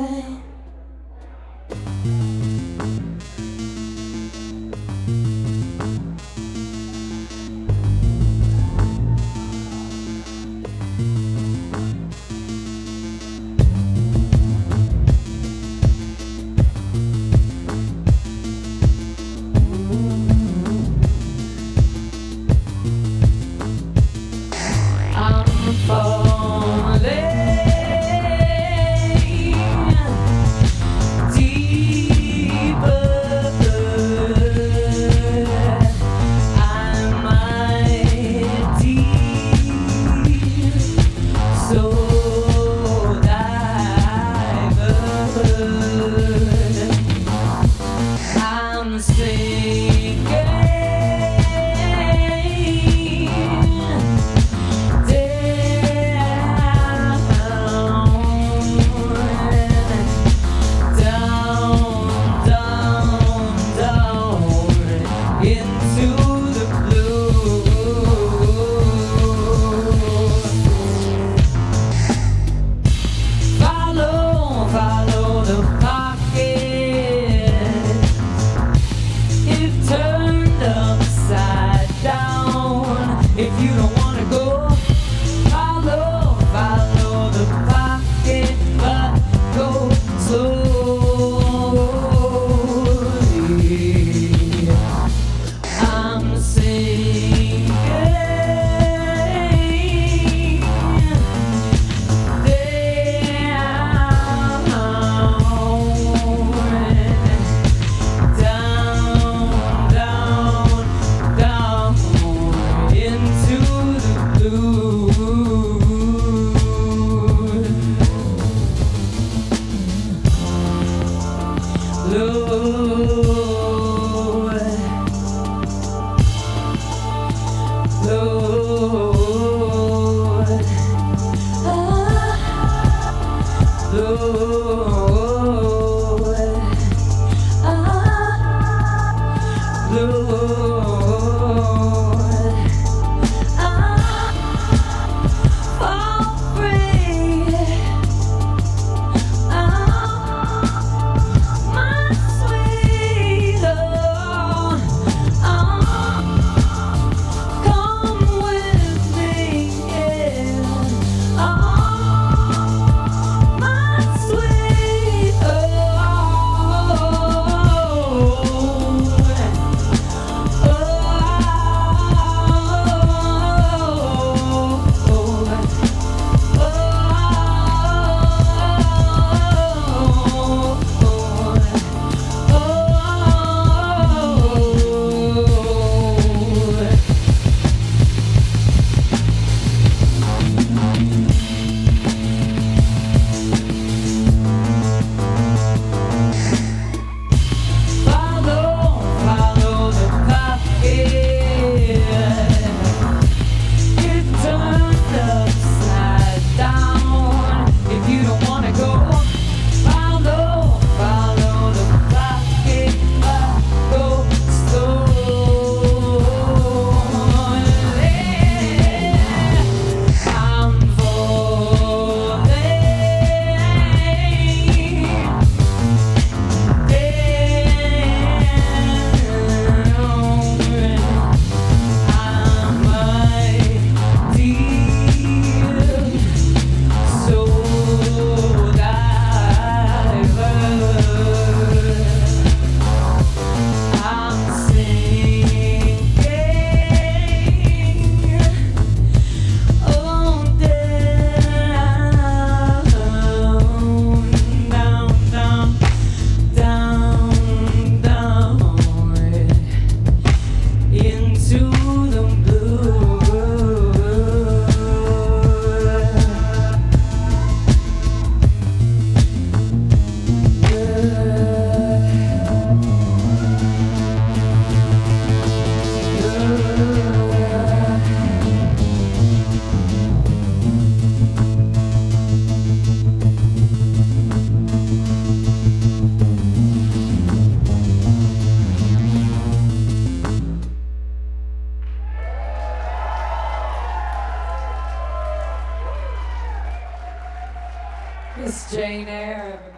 I'm Lord. Thanks, Jane Eyre, everybody.